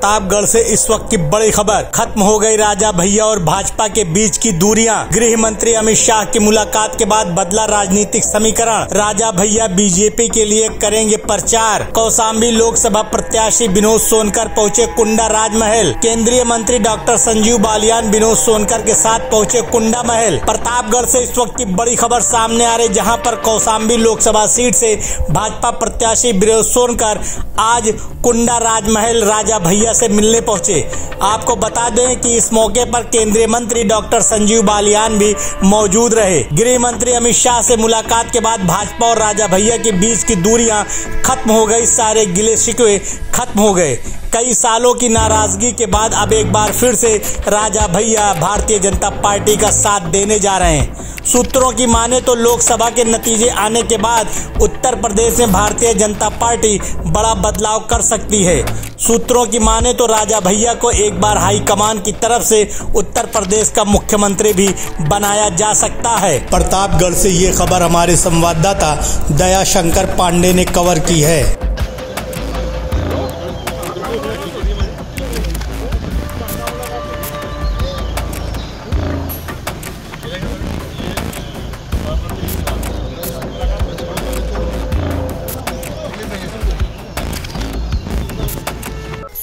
प्रतापगढ़ से इस वक्त की बड़ी खबर। खत्म हो गई राजा भैया और भाजपा के बीच की दूरियाँ। गृह मंत्री अमित शाह की मुलाकात के बाद बदला राजनीतिक समीकरण। राजा भैया बीजेपी के लिए करेंगे प्रचार। कौशाम्बी लोकसभा प्रत्याशी विनोद सोनकर पहुँचे कुंडा राजमहल। केंद्रीय मंत्री डॉक्टर संजीव बालियान विनोद सोनकर के साथ पहुँचे कुंडा महल। प्रतापगढ़ से इस वक्त की बड़ी खबर सामने आ रही जहाँ पर कौशाम्बी लोकसभा सीट से भाजपा प्रत्याशी विनोद सोनकर आज कुंडा राजमहल राजा भैया से मिलने पहुँचे। आपको बता दें कि इस मौके पर केंद्रीय मंत्री डॉक्टर संजीव बालियान भी मौजूद रहे। गृह मंत्री अमित शाह से मुलाकात के बाद भाजपा और राजा भैया के बीच की दूरियाँ खत्म हो गई। सारे गिले शिकवे खत्म हो गए। कई सालों की नाराज़गी के बाद अब एक बार फिर से राजा भैया भारतीय जनता पार्टी का साथ देने जा रहे हैं। सूत्रों की माने तो लोकसभा के नतीजे आने के बाद उत्तर प्रदेश में भारतीय जनता पार्टी बड़ा बदलाव कर सकती है। सूत्रों की माने तो राजा भैया को एक बार हाईकमान की तरफ़ से उत्तर प्रदेश का मुख्यमंत्री भी बनाया जा सकता है। प्रतापगढ़ से ये खबर हमारे संवाददाता दया शंकर पांडे ने कवर की है।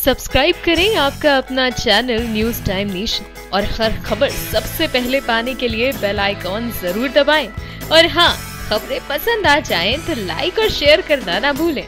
सब्सक्राइब करें आपका अपना चैनल न्यूज़ टाइम नेशन और हर खबर सबसे पहले पाने के लिए बेल आइकॉन ज़रूर दबाएँ। और हाँ खबरें पसंद आ जाएँ तो लाइक और शेयर करना ना भूलें।